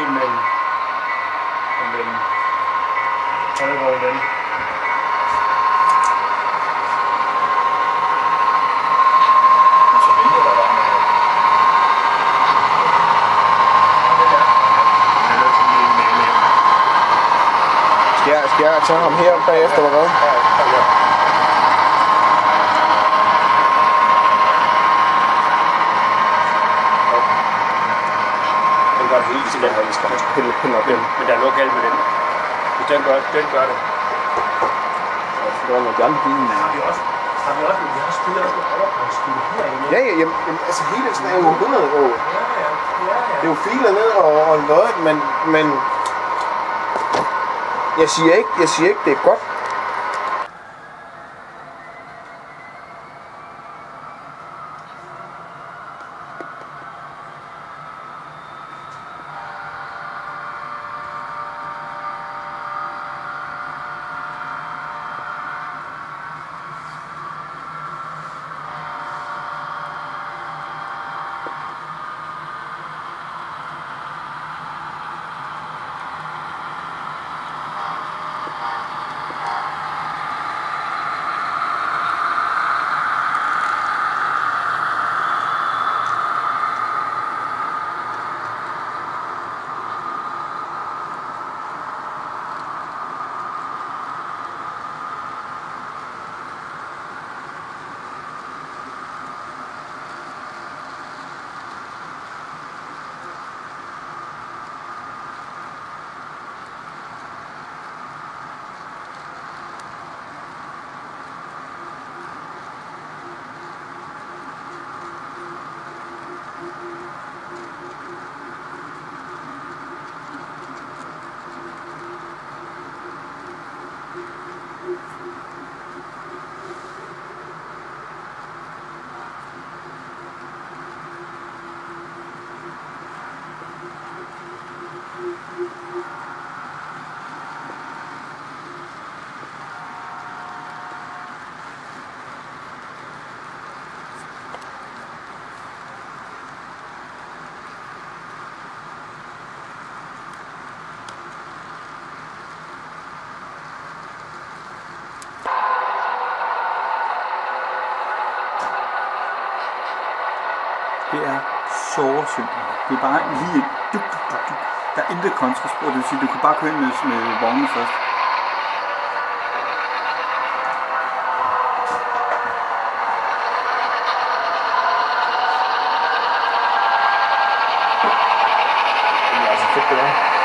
bare med Den er sådan en med med. Skal jeg, skal jeg tage ham her bagefter, eller hvad? Ja, ja, ja. Den skal måske pille, pille op Men, den. men der er noget galt med den. Hvis den gør, den gør det. Det var noget gerne bilen. Har vi også, har vi også, vi har spillet også noget overgangsspil herinde. Ja, ja, jamen, jamen, altså hele sådan er jo 100 år. ja, ja. ja, Det er jo filer ned og, og noget, men, men jeg siger ikke, jeg siger ikke, det er godt. Det er så simpelt. Det er bare lige et duk, duk, duk, duk. Der er intet kontraspor, det vil sige, du kan bare køre ind med, med vognene først. Det er altså fedt, det der.